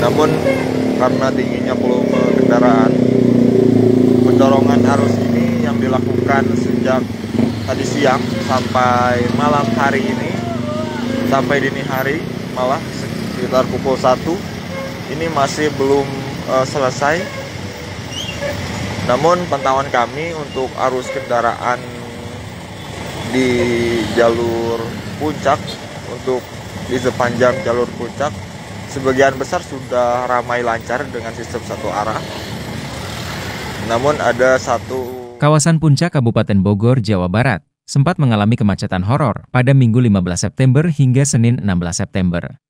Namun karena tingginya volume kendaraan, pendorongan arus ini yang dilakukan sejak tadi siang sampai malam hari ini, sampai dini hari malah sekitar pukul 1 ini masih belum uh, selesai. Namun pantauan kami untuk arus kendaraan di jalur puncak untuk di sepanjang jalur puncak sebagian besar sudah ramai lancar dengan sistem satu arah. Namun ada satu Kawasan Puncak Kabupaten Bogor, Jawa Barat sempat mengalami kemacetan horor pada Minggu 15 September hingga Senin 16 September.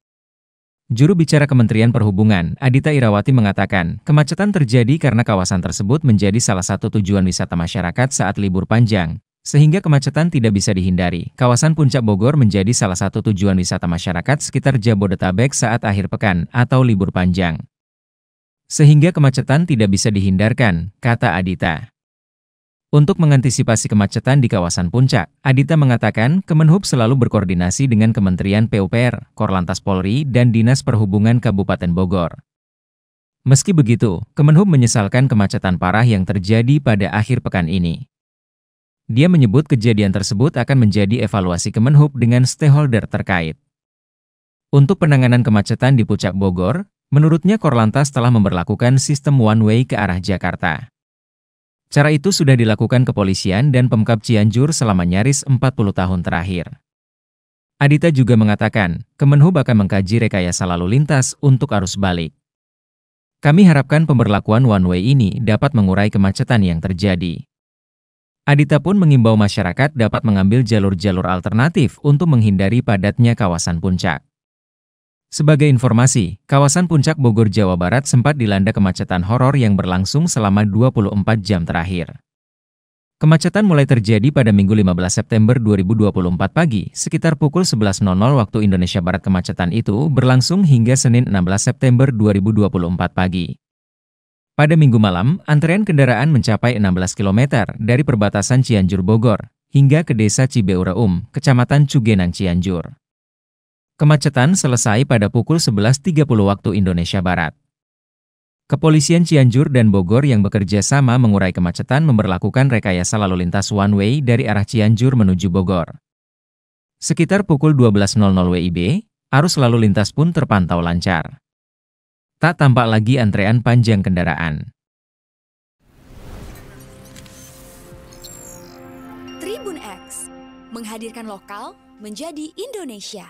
Juru bicara Kementerian Perhubungan, Adita Irawati mengatakan, kemacetan terjadi karena kawasan tersebut menjadi salah satu tujuan wisata masyarakat saat libur panjang, sehingga kemacetan tidak bisa dihindari. Kawasan Puncak Bogor menjadi salah satu tujuan wisata masyarakat sekitar Jabodetabek saat akhir pekan atau libur panjang. Sehingga kemacetan tidak bisa dihindarkan, kata Adita. Untuk mengantisipasi kemacetan di kawasan puncak, Adita mengatakan Kemenhub selalu berkoordinasi dengan Kementerian PUPR, Korlantas Polri, dan Dinas Perhubungan Kabupaten Bogor. Meski begitu, Kemenhub menyesalkan kemacetan parah yang terjadi pada akhir pekan ini. Dia menyebut kejadian tersebut akan menjadi evaluasi Kemenhub dengan stakeholder terkait. Untuk penanganan kemacetan di Puncak Bogor, menurutnya Korlantas telah memperlakukan sistem one-way ke arah Jakarta. Cara itu sudah dilakukan kepolisian dan Pemkap Cianjur selama nyaris 40 tahun terakhir. Adita juga mengatakan, Kemenhub akan mengkaji rekayasa lalu lintas untuk arus balik. Kami harapkan pemberlakuan one-way ini dapat mengurai kemacetan yang terjadi. Adita pun mengimbau masyarakat dapat mengambil jalur-jalur alternatif untuk menghindari padatnya kawasan puncak. Sebagai informasi, kawasan Puncak Bogor, Jawa Barat sempat dilanda kemacetan horor yang berlangsung selama 24 jam terakhir. Kemacetan mulai terjadi pada Minggu 15 September 2024 pagi, sekitar pukul 11.00 waktu Indonesia Barat kemacetan itu berlangsung hingga Senin 16 September 2024 pagi. Pada minggu malam, antrean kendaraan mencapai 16 km dari perbatasan Cianjur Bogor, hingga ke desa Cibeureum, Kecamatan Cugenang Cianjur. Kemacetan selesai pada pukul 11.30 waktu Indonesia Barat. Kepolisian Cianjur dan Bogor yang bekerja sama mengurai kemacetan memperlakukan rekayasa lalu lintas one-way dari arah Cianjur menuju Bogor. Sekitar pukul 12.00 WIB, arus lalu lintas pun terpantau lancar. Tak tampak lagi antrean panjang kendaraan. Tribun X menghadirkan lokal menjadi Indonesia.